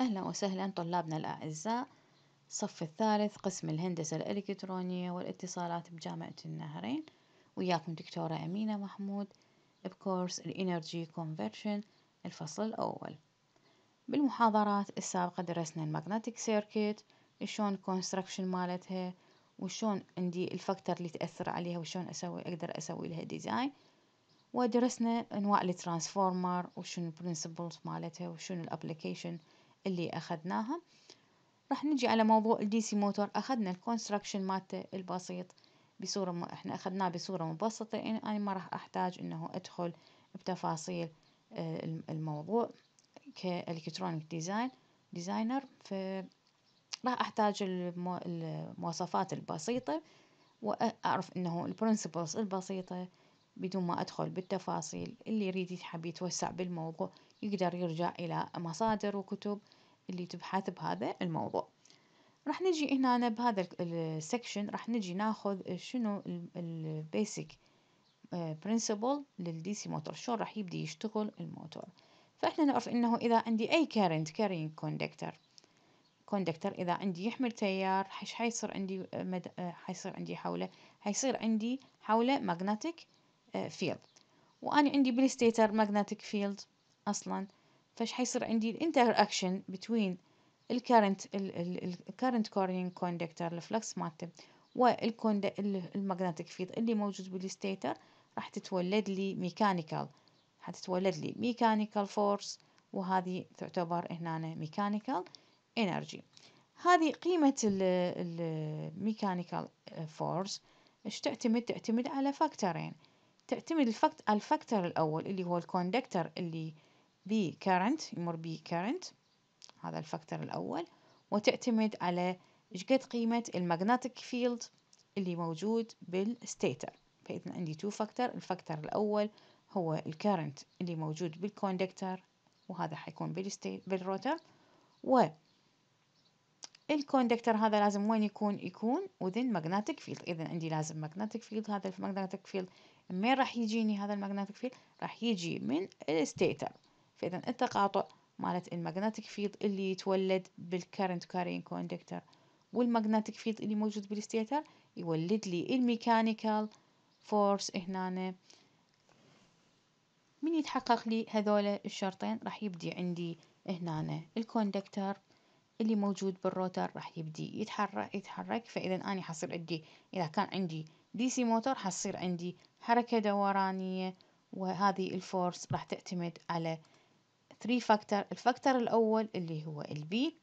أهلا وسهلا طلابنا الأعزاء. الصف الثالث قسم الهندسة الإلكترونية والاتصالات بجامعة النهرين. وياكم دكتورة أمينة محمود بكورس ال energy conversion الفصل الأول. بالمحاضرات السابقة درسنا ال magnetic circuit شلون ال construction مالتها وشلون عندي ال factor اللي تأثر عليها وشلون أسوي أقدر أسوي لها design ودرسنا أنواع ال transformer وشنو ال principles مالتها وشنو ال application اللي أخذناها. راح نجي على موضوع ال DC motor أخذنا ال construction مالته البسيط بصورة ما إحنا أخذناه بصورة مبسطة. يعني أنا ما راح أحتاج إنه أدخل بتفاصيل آه، الموضوع ك electronic design designer ف راح أحتاج المواصفات البسيطة وأعرف إنه ال principles البسيطة بدون ما أدخل بالتفاصيل اللي يريد يحب يتوسع بالموضوع. يقدر يرجع إلى مصادر وكتب اللي تبحث بهذا الموضوع. راح نجي هنا بهذا ال section راح نجي ناخذ شنو ال basic principle لل DC motor شلون راح يبدي يشتغل الموتور. فإحنا نعرف إنه إذا عندي أي current carrying conductor conductor إذا عندي يحمل تيار إيش حيصير عندي مد... حيصير عندي حوله حيصير عندي حوله magnetic field وأنا عندي بال stator magnetic field أصلا. فايش حيصير عندي ال interaction between ال current ال current carrying conductor ال flux مالته وال magnetic field اللي موجود بال stator راح تتولد لي mechanical حتتولد لي mechanical force وهذه تعتبر هنا mechanical energy هذه قيمة ال mechanical force إيش تعتمد؟ تعتمد على factor ين تعتمد ال factor الأول اللي هو ال conductor اللي بي current يمر بي current هذا ال factor الأول. وتعتمد على إيش قد قيمة ال magnetic field اللي موجود بال stator. فإذا عندي two factor ال factor الأول هو ال current اللي موجود بال conductor وهذا حيكون بال rotor. و ال conductor هذا لازم وين يكون؟ يكون within magnetic field. إذا عندي لازم magnetic field هذا ال magnetic field من راح يجيني؟ هذا ال magnetic field راح يجي من ال stator فإذا التقاطع مالت ال magnetic field اللي يتولد بال current carrying conductor وال magnetic field اللي موجود بال stator يولد لي ال mechanical force هنا من يتحقق لي هذول الشرطين؟ راح يبدي عندي هنا ال conductor اللي موجود بال rotor راح يبدي يتحرك يتحرك. فإذا أنا حصير عندي إذا كان عندي DC motor حصير عندي حركة دورانية وهذه ال force راح تعتمد على 3 factor ال factor الأول اللي هو ال B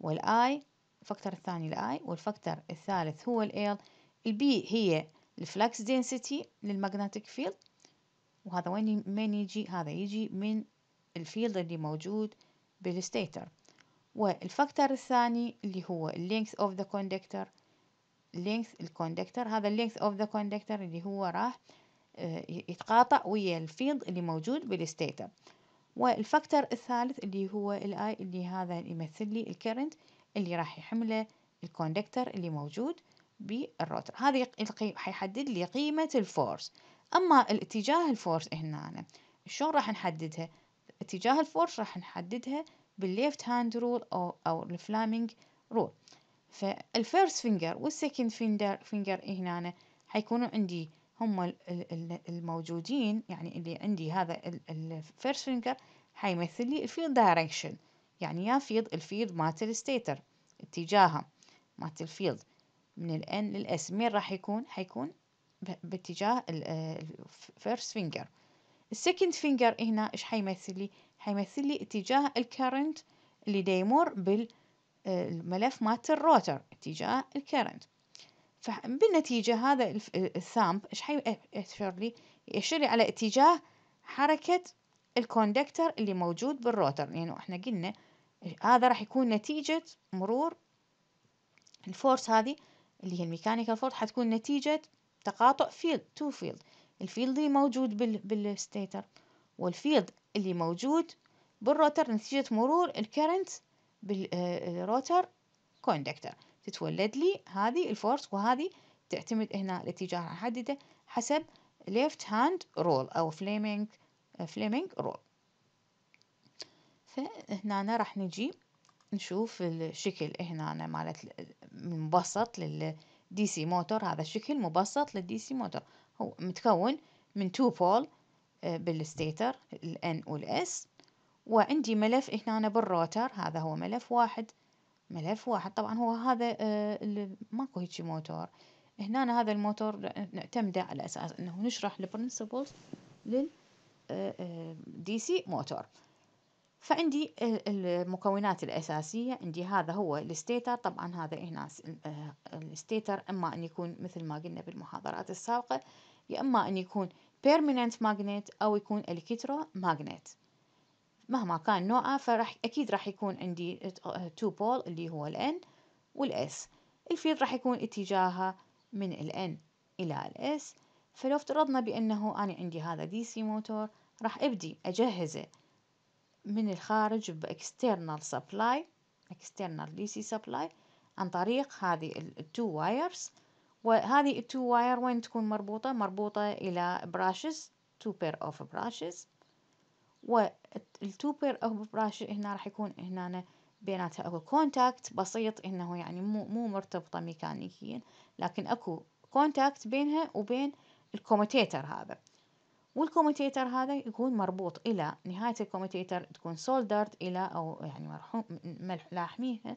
وال I ال factor الثاني ال I وال factor الثالث هو ال ال B هي ال flux density لل magnetic field وهذا وين من يجي؟ هذا يجي من ال field اللي موجود بال stator وال factor الثاني اللي هو length of the conductor. length ال conductor هذا length of the conductor اللي هو راح آه، يتقاطع ويا ال field اللي موجود بال stator وال factor الثالث اللي هو ال I اللي هذا يمثل لي ال current اللي راح يحمله ال conductor اللي موجود بال rotor هذا حيحدد لي قيمة ال force أما الاتجاه ال force هنا شلون راح نحددها اتجاه ال force راح نحددها بال left hand rule أو أو ال Fleming rule فال first finger وال second finger finger هنا حيكونوا عندي هم الموجودين يعني اللي عندي هذا ال first finger حيمثل لي ال field direction يعني يا field ال field مالت ال stator اتجاهها مالت ال field من ال N لل S مين راح يكون؟ حيكون باتجاه ال first finger. ال second finger هنا إيش حيمثل لي؟ حيمثل لي اتجاه ال current اللي دا يمر بال الملف مالت ال rotor اتجاه ال current فبالنتيجة هذا ال thumb إيش حيأشر لي؟ يأشر لي على اتجاه حركة ال conductor اللي موجود بال rotor لأنه يعني إحنا قلنا هذا راح يكون نتيجة مرور ال force هذه اللي هي ال mechanical force حتكون نتيجة تقاطع field two field ال field اللي موجود بال بال stator وال field اللي موجود بال rotor نتيجة مرور ال current بال rotor conductor تتولد لي هذه ال force وهذه تعتمد هنا الاتجاه أحدده حسب left hand rule أو Fleming Fleming rule فهنا راح نجي نشوف الشكل هنا مالت مبسط لل DC motor هذا الشكل مبسط لل DC motor هو متكون من two pole بال stator ال N وال S. وعندي ملف هنا بال rotor هذا هو ملف واحد. ملف واحد. طبعا هو هذا آه ماكو هيجي موتور. هنا هذا الموتور نعتمده على أساس أنه نشرح ال principles لل DC motor فعندي المكونات الأساسية. عندي هذا هو ال stator. طبعا هذا هنا ال stator. إما أن يكون مثل ما قلنا بالمحاضرات السابقة يا إما أن يكون permanent magnet أو يكون electromagnet مهما كان نوعه فراح أكيد راح يكون عندي two pole اللي هو ال N وال S. ال field راح يكون اتجاهها من ال N إلى ال S. فلو افترضنا بأنه أنا عندي هذا DC motor راح أبدي أجهزه من الخارج ب external supply external DC supply عن طريق هذه ال two wires وهذه ال two wire وين تكون مربوطة؟ مربوطة إلى brushes two pair of brushes وال two pair of brushes هنا راح يكون هنا بيناتها أكو contact بسيط إنه يعني مو مو مرتبطة ميكانيكيا لكن أكو contact بينها وبين ال commutator هذا. وال commutator هذا يكون مربوط إلى نهاية ال commutator تكون soldered إلى أو يعني ملحوم لاحميها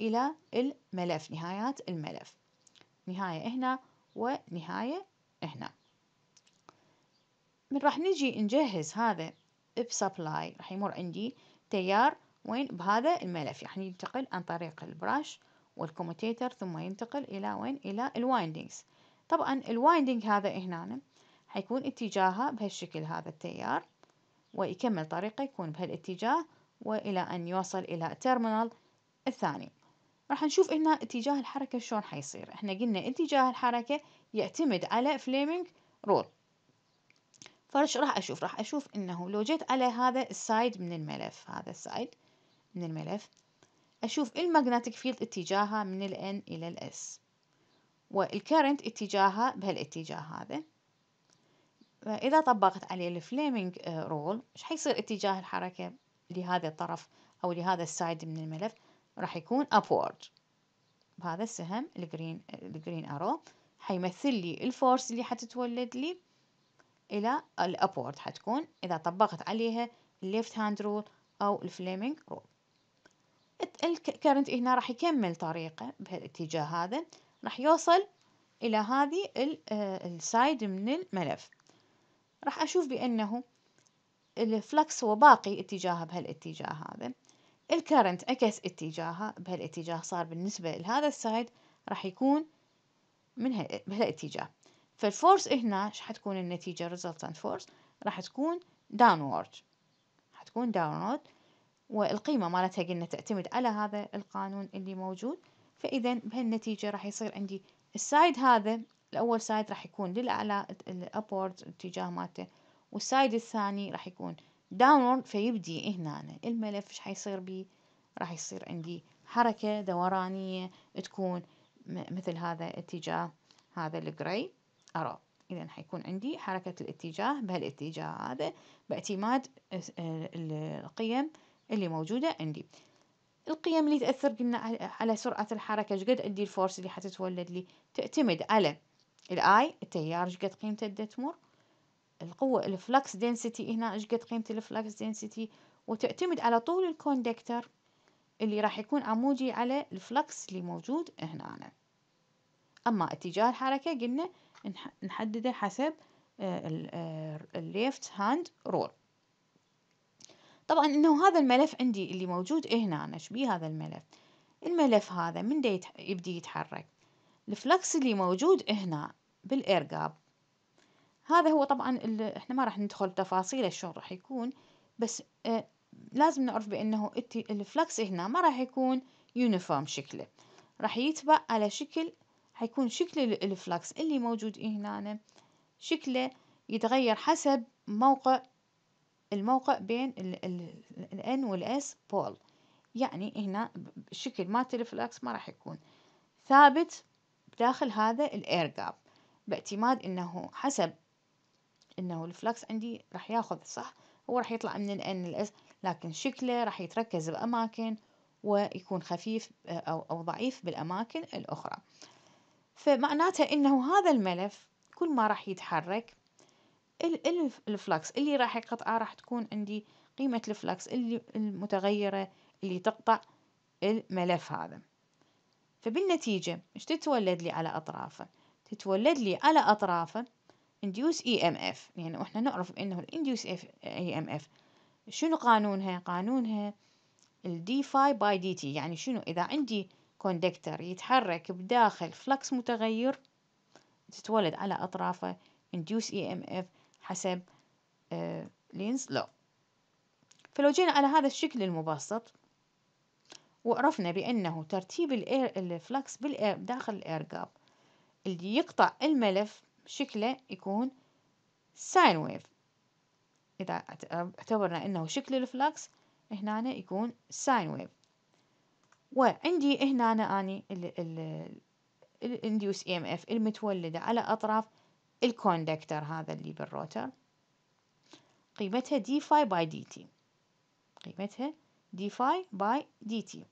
إلى الملف نهايات الملف. نهاية هنا ونهاية هنا. من راح نجي نجهز هذا ب supply راح يمر عندي تيار وين بهذا الملف. يعني ينتقل عن طريق ال brush وال commutator ثم ينتقل إلى وين؟ إلى ال windings طبعا ال winding هذا هنا حيكون اتجاهها بهالشكل هذا التيار ويكمل طريقه يكون بهالاتجاه وإلى أن يوصل إلى ال terminal الثاني. راح نشوف هنا اتجاه الحركة شلون حيصير. إحنا قلنا اتجاه الحركة يعتمد على Fleming rule فإيش راح أشوف راح أشوف إنه لو جيت على هذا ال side من الملف هذا ال side من الملف أشوف ال magnetic field اتجاهها من ال N إلى ال S وال current اتجاهها بهالاتجاه هذا. فإذا طبقت عليه ال Fleming rule إيش حيصير اتجاه الحركة لهذا الطرف أو لهذا ال side من الملف؟ راح يكون upward. بهذا السهم ال green ال green arrow حيمثل لي ال force اللي حتتولد لي. إلى ال upward حتكون. إذا طبقت عليها ال left hand rule أو ال Fleming rule ال current هنا راح يكمل طريقه بهالاتجاه هذا. راح يوصل إلى هذه ال side من الملف. راح أشوف بأنه ال flux هو باقي اتجاهه بهالاتجاه هذا. ال current عكس اتجاهه بهالاتجاه صار بالنسبة لهذا ال side راح يكون من بهالاتجاه. فال force هنا إيش حتكون النتيجة؟ resultant force راح تكون downward. حتكون downward. والقيمة مالتها قلنا تعتمد على هذا القانون اللي موجود. فإذا بهالنتيجة راح يصير عندي ال side هذا الأول side راح يكون للأعلى ال upward اتجاه مالته. وال side الثاني راح يكون downward فيبدي هنا. الملف إيش حيصير بيه راح يصير عندي حركة دورانية تكون مثل هذا اتجاه هذا ال gray arrow إذا حيكون عندي حركة الاتجاه بهالاتجاه هذا باعتماد القيم اللي موجودة عندي. القيم اللي تأثر قلنا على سرعة الحركة إيش قد عندي ال force اللي حتتولد لي؟ تعتمد على ال I التيار إيش قد قيمته بدها تمر؟ القوة ال flux density هنا إيش قد قيمة ال flux density وتعتمد على طول ال conductor اللي راح يكون عمودي على ال flux اللي موجود هنا. أما اتجاه الحركة قلنا نحدده حسب ال left hand rule طبعا إنه هذا الملف عندي اللي موجود هنا إيش بيه هذا الملف؟ الملف هذا من دا يبدي يتحرك. ال flux اللي موجود هنا بال air gap هذا هو طبعا إحنا ما راح ندخل تفاصيل شلون راح يكون بس آه لازم نعرف بأنه ال flux هنا ما راح يكون uniform شكله. راح يتبع على شكل حيكون شكل ال flux اللي موجود هنا. شكله يتغير حسب موقع الموقع بين ال N وال S pole يعني هنا الشكل مالت ال flux ما راح يكون ثابت داخل هذا ال air gap باعتماد إنه حسب إنه ال flux عندي راح ياخذ صح؟ هو راح يطلع من ال N لل S لكن شكله راح يتركز بأماكن ويكون خفيف أو ضعيف بالأماكن الأخرى. فمعناته إنه هذا الملف كل ما راح يتحرك ال flux اللي راح يقطعه راح تكون عندي قيمة ال flux اللي المتغيرة اللي تقطع الملف هذا. فبالنتيجة إيش تتولد لي على أطرافه؟ تتولد لي على أطرافه induce EMF يعني إحنا نعرف إنه induce EMF شنو قانونها؟ قانونها ال d phi by dt يعني شنو؟ إذا عندي conductor يتحرك بداخل flux متغير تتولد على أطرافه induce EMF حسب Lenz uh, لو فلو جينا على هذا الشكل المبسط وعرفنا بأنه ترتيب ال flux داخل ال air gap اللي يقطع الملف شكله يكون sine wave إذا اعتبرنا أنه شكل ال flux هنا يكون sine wave وعندي هنا أني ال induced EMF المتولدة على أطراف ال conductor هذا اللي بال rotor. قيمتها d phi by dt. قيمتها d phi by dt.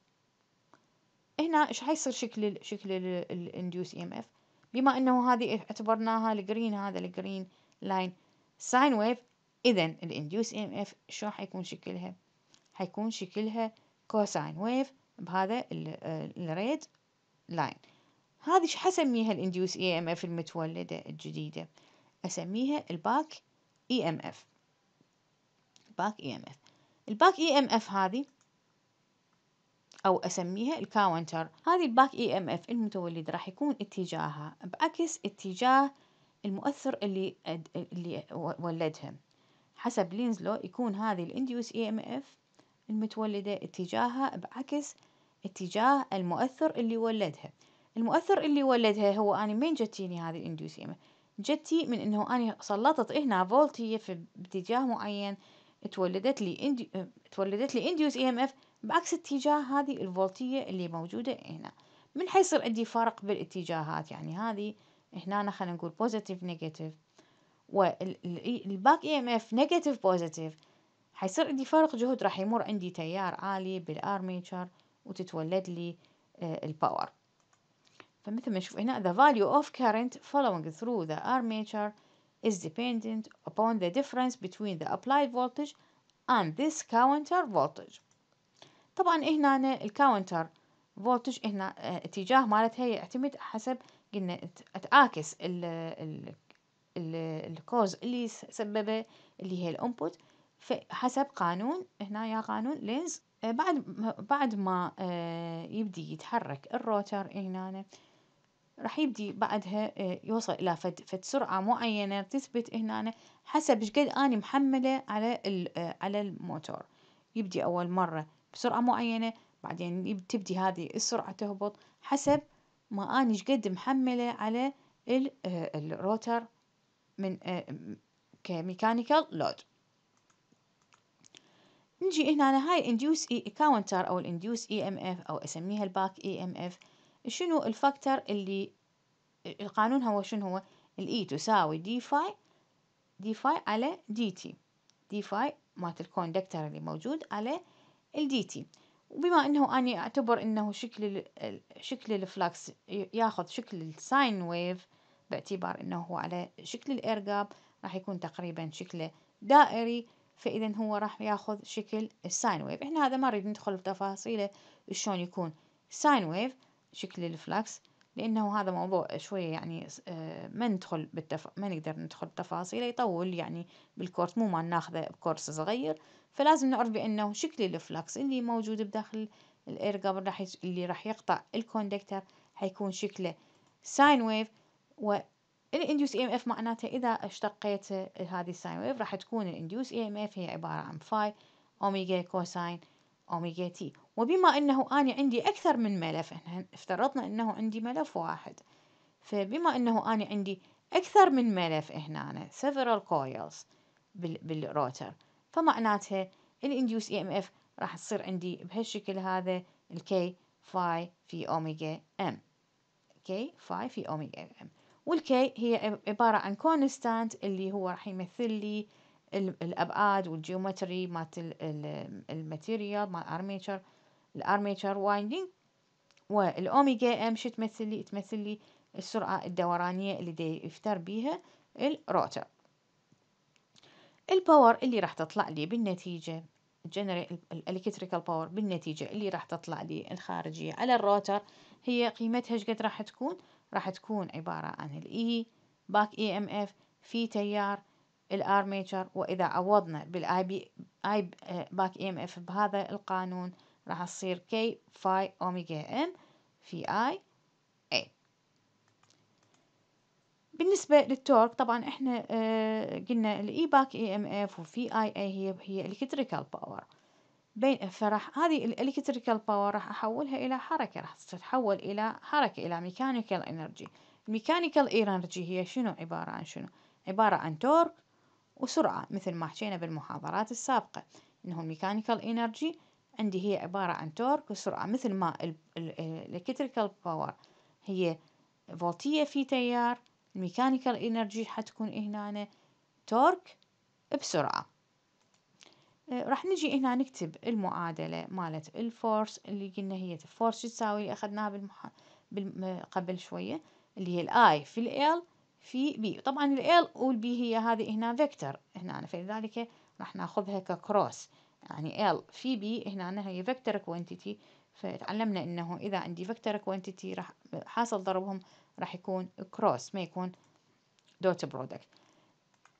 هنا إيش حيصير شكل شكل ال induced EMF؟ بما إنه هذه اعتبرناها ال green هذا ال green line sine wave اذا ال induced EMF شو حيكون شكلها؟ حيكون شكلها cosine wave بهذا ال red line هذه شو حسميها ال induced EMF المتولدة الجديدة؟ أسميها ال back EMF ال back EMF ال back EMF هذه أو أسميها ال counter هذه ال back EMF المتولدة راح يكون اتجاهها بعكس اتجاه المؤثر اللي اللي ولدها. حسب Lenz law يكون هذه ال induced EMF المتولدة اتجاهها بعكس اتجاه المؤثر اللي ولدها المؤثر اللي ولدها هو أنا من جتيني هذه اف جتي من انه أنا سلطت هنا فولتية في باتجاه معين تولدت لي indu... تولدت لي induced EMF بعكس اتجاه هذه الفولتية اللي موجودة هنا من حيصير عندي فرق بالاتجاهات يعني هذه هنا خلينا نقول positive negative وال back EMF negative positive حيصير عندي فرق جهد راح يمر عندي تيار عالي بال armature وتتولد لي ال power فمثل ما نشوف هنا the value of current flowing through the armature is dependent upon the difference between the applied voltage and this counter voltage. طبعا هنا ال counter voltage هنا اتجاه مالتها يعتمد حسب قلنا تعاكس ال ال ال cause اللي سببه اللي هي ال input حسب قانون هنا يا قانون Lenz بعد بعد ما يبدي يتحرك ال rotor هنا راح يبدي بعدها يوصل إلى فد, فد سرعة معينة تثبت هنا حسب إيش قد أنا محملة على على الموتور. يبدي أول مرة بسرعة معينة بعدين تبدي هذه السرعة تهبط حسب ما أنا قد محملة على ال rotor من ك mechanical load. نجي هنا هاي ال induced E counter أو ال induced EMF أو أسميها ال back EMF شنو ال factor اللي القانون هو شنو هو؟ ال E تساوي d phi d phi على dt d phi مالت ال conductor اللي موجود على ال dt وبما إنه أني أعتبر إنه شكل شكل ال flux ياخذ شكل ال sine wave باعتبار إنه هو على شكل ال air gap راح يكون تقريبا شكله دائري. فإذا هو راح ياخذ شكل ال sine wave إحنا هذا ما نريد ندخل في تفاصيله شلون يكون sine wave شكل ال flux لأنه هذا موضوع شوية يعني ما ندخل بالتف... ما نقدر ندخل بتفاصيله يطول يعني بال course مو ما ناخذه ب course صغير. فلازم نعرف بأنه شكل ال flux اللي موجود بداخل ال air gap راح اللي راح يقطع ال conductor حيكون شكله sine wave وال induced EMF معناته إذا اشتقيت هذه ال sine wave راح تكون ال induced EMF هي عبارة عن phi omega cosine omega t وبما إنه اني عندي أكثر من ملف إحنا افترضنا إنه عندي ملف واحد. فبما إنه اني عندي أكثر من ملف هنا several coils بال rotor فمعناتها ال induced EMF راح تصير عندي بهالشكل هذا ال K phi في omega m K phi في omega m وال K هي عبارة عن constant اللي هو راح يمثل لي الأبعاد وال geometry مالت ال material مال armature ال armature winding وال omega m شو تمثل لي؟ تمثل لي السرعة الدورانية اللي دي يفتر بيها ال rotor. ال power اللي راح تطلع لي بالنتيجة. ال electrical power بالنتيجة اللي راح تطلع لي الخارجية على ال rotor. هي قيمتها إيش قد راح تكون؟ راح تكون عبارة عن ال E back EMF في تيار ال armature وإذا عوضنا بال E b E back EMF بهذا القانون راح تصير K phi omega m في I a بالنسبة لل torque طبعا إحنا آه قلنا ال E back EMF وفي I a هي هي electrical power بين فراح هذه ال electrical power راح أحولها إلى حركة راح تتحول إلى حركة إلى mechanical energy ال mechanical energy هي شنو؟ عبارة عن شنو؟ عبارة عن torque وسرعة مثل ما حكينا بالمحاضرات السابقة. إنه ال mechanical energy عندي هي عبارة عن torque وسرعة مثل ما ال electrical power هي فولتية في تيار ال mechanical energy حتكون هنا torque بسرعة. راح نجي هنا نكتب المعادلة مالت ال force اللي قلنا هي ال force تساوي؟ اللي أخذناها بالمح... بالم... قبل شوية اللي هي الـ IL في الـ VB طبعا الـ V والـ B هي هذه هنا vector هنا فلذلك راح ناخذها كـ cross يعني الـ V B هنا هي vector quantity فتعلمنا إنه إذا عندي vector quantity راح حاصل ضربهم راح يكون cross ما يكون dot product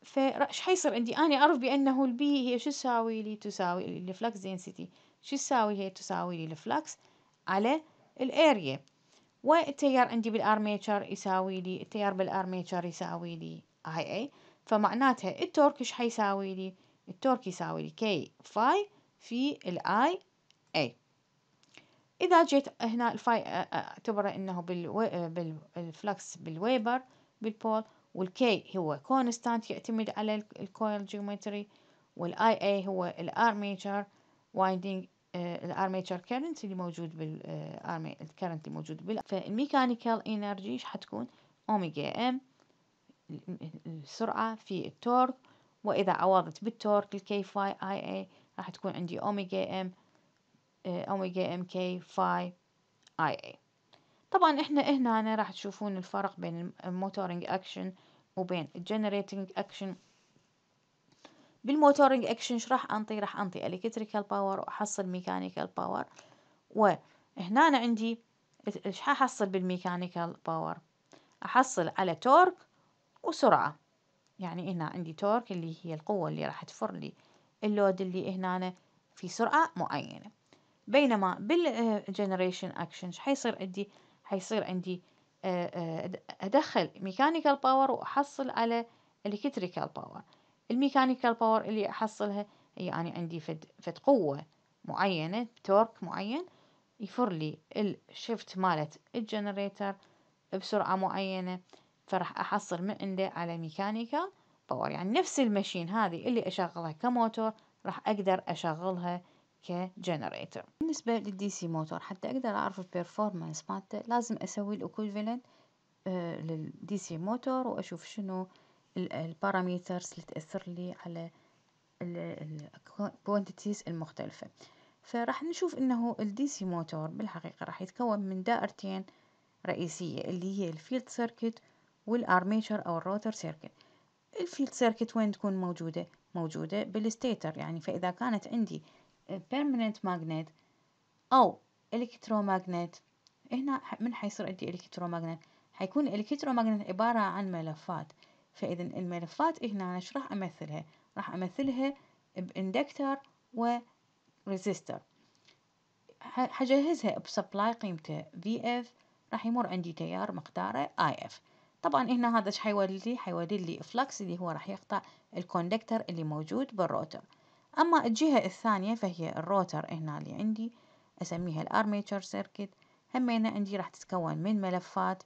فايش حيصير عندي. أنا أعرف بأنه الـ B هي شو تساوي لي؟ تساوي الـ flux density شو تساوي هي؟ تساوي لي الـ flux على الـ area والتيار عندي بالـ armature يساوي لي التيار بالـ armature يساوي لي Ia فمعناتها الـ torque إيش حيساوي لي؟ الـ torque يساوي لي K phi في الـ Ia إذا جيت هنا الـ phi أعتبره إنه بالفلكس بالويبر بالبول والكي هو constant يعتمد على الـ coil geometry والـ Ia هو الـ armature winding الـ armature current اللي موجود بالـ arma الـ current اللي موجود بال فالـ mechanical energy إيش حتكون؟ omega m السرعة في الـ torque وإذا عوضت بالـ torque الـ K phi Ia راح تكون عندي omega m omega m K phi Ia طبعا إحنا هنا راح تشوفون الفرق بين الـ motoring action وبين الـ generating action بالـ motoring action إيش راح أنطي؟ راح أنطي electrical power وأحصل mechanical power وهنا عندي إيش ححصل بالـ mechanical power أحصل على torque وسرعة. يعني هنا عندي torque اللي هي القوة اللي راح تفر لي الـ load اللي هنا في سرعة معينة. بينما بالـ generation action إيش حيصير عندي؟ حيصير عندي آه، آه، أدخل mechanical power وأحصل على الـ electrical power الـ mechanical power اللي أحصلها يعني عندي فد, فد قوة معينة torque معين يفر لي الـ shaft مالت الـ generator بسرعة معينة فراح أحصل من عنده على mechanical power يعني نفس الـ machine هذه اللي أشغلها كموتور راح أقدر أشغلها كـ generator بالنسبة للـ DC motor حتى أقدر أعرف الـ performance مالته لازم أسوي الـ equivalent آه للـ DC motor وأشوف شنو الـ parameters اللي تأثر لي على الـ quantities المختلفة. فراح نشوف إنه الـ DC motor بالحقيقة راح يتكون من دائرتين رئيسية اللي هي الـ field circuit والـ armature أو الـ rotor circuit الـ field circuit وين تكون موجودة؟ موجودة بالـ stator يعني فإذا كانت عندي permanent magnet أو electromagnet. هنا من حيصير عندي electromagnet حيكون electromagnet عبارة عن ملفات. فإذا الملفات هنا إيش راح أمثلها؟ راح أمثلها بـ inductor و resistor حجهزها بـ supply قيمته VF راح يمر عندي تيار مقداره IF طبعا هنا هذا إيش حيولد لي حيولد لي flux اللي هو راح يقطع الـ conductor اللي موجود بالـ rotor أما الجهة الثانية فهي الـ rotor. هنا اللي عندي أسميها الـ armature circuit. همينة عندي راح تتكون من ملفات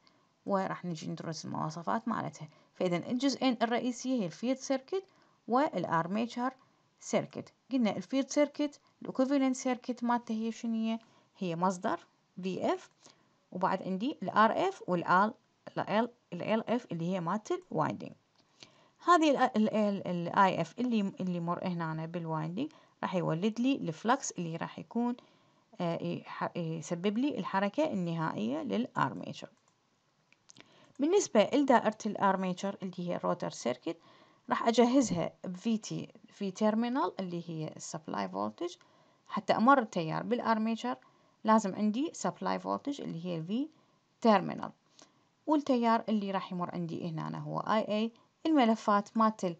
وراح نجي ندرس المواصفات مالتها. فإذا الجزئين الرئيسية هي الـ field circuit والـ armature circuit. قلنا الـ field circuit الـ equivalent circuit مالته هي هي؟ هي مصدر VF وبعد عندي الـ RF والـ L الـ LF اللي هي مالت الـ winding هذه الـ IF اللي اللي مر هنا بالـ winding راح يولد لي الـ flux اللي راح يكون يسبب لي الحركة النهائية للـ armature بالنسبة لدائرة الـ armature اللي هي الـ rotor circuit راح أجهزها بـ VT V terminal اللي هي الـ supply voltage حتى أمر التيار بالـ armature لازم عندي supply voltage اللي هي الـ V terminal والتيار اللي راح يمر عندي هنا هو Ia الملفات مالت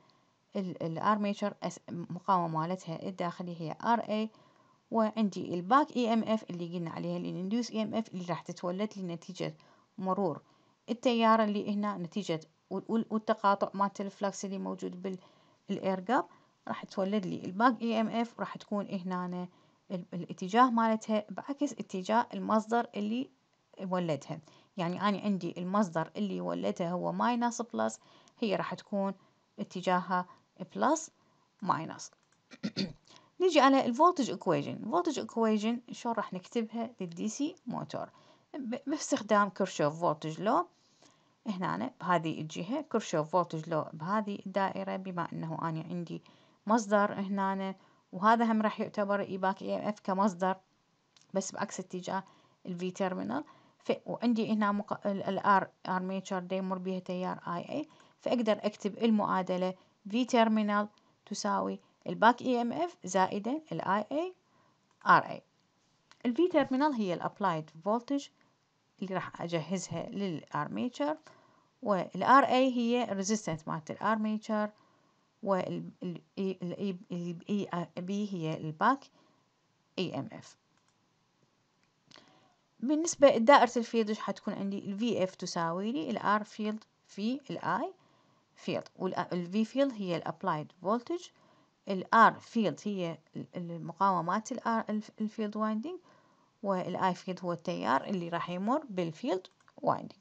الـ armature مقاومة مالتها الداخلي هي Ra وعندي الـ back EMF اللي قلنا عليها الـ induced EMF اللي راح تتولد لي نتيجة مرور. التيار اللي هنا نتيجة والتقاطع مالت الـ flux اللي موجود بالـ air gap راح تولد لي الـ back EMF راح تكون هنا الاتجاه مالتها بعكس اتجاه المصدر اللي ولدها. يعني أنا عندي المصدر اللي ولدها هو minus plus هي راح تكون اتجاهها plus minus نيجي على الـ voltage equation الـ voltage equation شلون راح نكتبها للـ DC motor باستخدام Kirchhoff voltage law هنا بهذه الجهة Kirchhoff voltage law بهذه الدائرة بما أنه أنا عندي مصدر هنا وهذا هم راح يعتبر E back EMF كمصدر بس بعكس اتجاه الـ V terminal وعندي هنا. الـ R armature دا يمر بها تيار Ia فأقدر أكتب المعادلة V terminal تساوي الـ back EMF زائدا الـ Ia Ra الـ V terminal هي الـ applied voltage اللي راح أجهزها لل armature وال RA هي ال resistance مالت ال armature وال EB هي ال back EMF بالنسبة لدائرة ال field حتكون عندي؟ ال VF تساوي لي R field في ال Field. وال V field هي ال applied voltage. ال R field هي المقاومات ال R ال field winding وال I field هو التيار اللي راح يمر بال field winding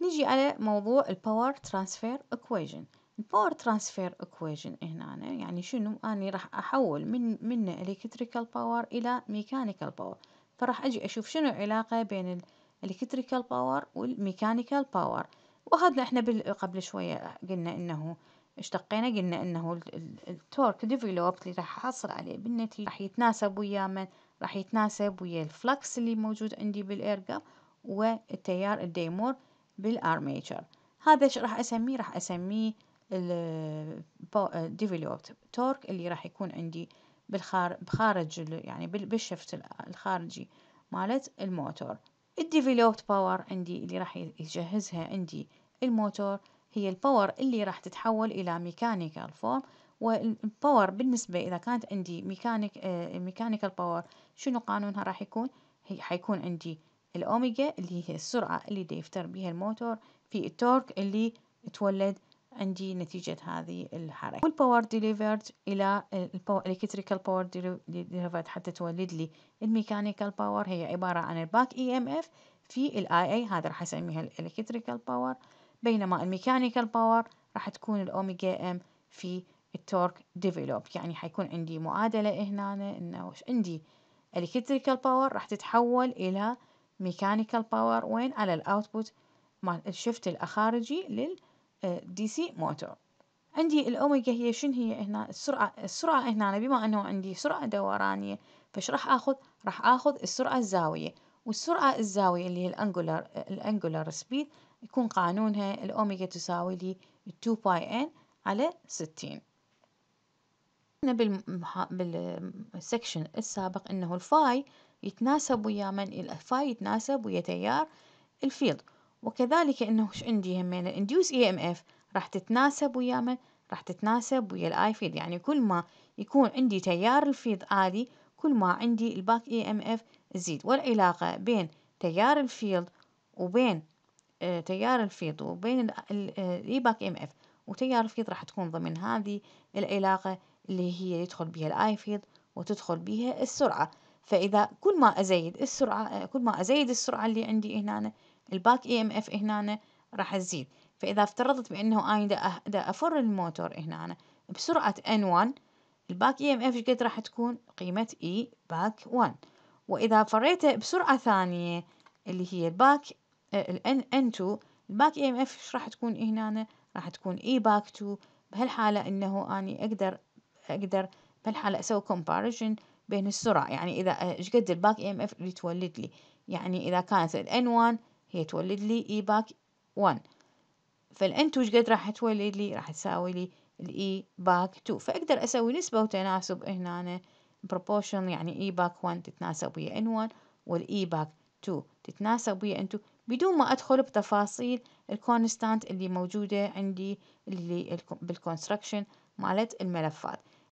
نيجي على موضوع ال power transfer equation. ال power transfer equation هنا يعني شنو؟ أنا راح أحول من من electrical power إلى mechanical power. فراح أجي أشوف شنو العلاقة بين electrical power وال mechanical power وهذا إحنا قبل شوية قلنا إنه اشتقينا قلنا إنه ال torque developed اللي راح احصل عليه بالنتيجة. راح يتناسب ويا من؟ راح يتناسب ويا ال flux اللي موجود عندي بالارجا والتيار الديمر بال armature هذا إيش راح أسميه؟ راح أسميه developed torque اللي راح يكون عندي بخارج يعني بال shaft الخارجي مالت الموتور. ال developed power عندي اللي راح يجهزها عندي الموتور هي ال power اللي راح تتحول إلى mechanical form وال power بالنسبة إذا كانت عندي mechanic mechanical power شنو قانونها راح يكون؟ هي حيكون عندي الأوميجا اللي هي السرعة اللي ديفر بها الموتور في ال torque اللي تولد عندي نتيجة هذه الحركة. وال power delivered إلى ال electrical power delivered حتى تولد لي ال mechanical power هي عبارة عن ال back EMF في ال IA هذا راح أسميها ال electrical power بينما ال mechanical power راح تكون ال omega M في ال torque developed. يعني حيكون عندي معادلة هنا إنه عندي؟ ال electrical power راح تتحول إلى mechanical power. وين؟ على ال output مال ال shaft الخارجي لل DC motor. عندي الأوميجا هي شنو هي هنا؟ السرعة السرعة هنا. بما أنه عندي سرعة دورانية فش راح آخذ؟ راح آخذ السرعة الزاوية. والسرعة الزاوية اللي هي ال angular ال angular speed يكون قانونها الأوميجا تساوي لي 2 pi N على 60 بال section السابق إنه ال phi يتناسب ويا من؟ ال phi يتناسب ويا تيار ال field وكذلك إنه إيش عندي همين؟ ال induced EMF راح تتناسب ويا من؟ راح تتناسب ويا ال I field يعني كل ما يكون عندي تيار ال field عالي كل ما عندي ال back EMF تزيد والعلاقة بين تيار ال field وبين تيار ال field وبين ال E back MF. وتيار ال field راح تكون ضمن هذه العلاقة اللي هي يدخل بها ال I field وتدخل بها السرعة. فإذا كل ما أزيد السرعة كل ما أزيد السرعة اللي عندي هنا ال back EMF هنا راح تزيد. فإذا افترضت بأنه أنا دا أفر الموتور هنا بسرعة N1 ال back EMF قد راح تكون؟ قيمة E back 1 وإذا فريته بسرعة ثانية اللي هي ال back ال N2 ال back EMF إيش راح تكون هنا؟ راح تكون E back 2 بهالحالة إنه أني أقدر أقدر بهالحالة أسوي comparison بين السرعة. يعني إذا إيش قد ال back EMF اللي تولد لي؟ يعني إذا كانت ال N1 هي تولد لي E back 1 فال N2 إيش قد راح تولد لي؟ راح تساوي لي ال E back 2 فأقدر أسوي نسبة وتناسب هنا. proportion يعني E back 1 تتناسب ويا N1 وال E back 2 تتناسب ويا N2 بدون ما أدخل بتفاصيل ال constant اللي موجودة عندي اللي بال construction مالت الملفات.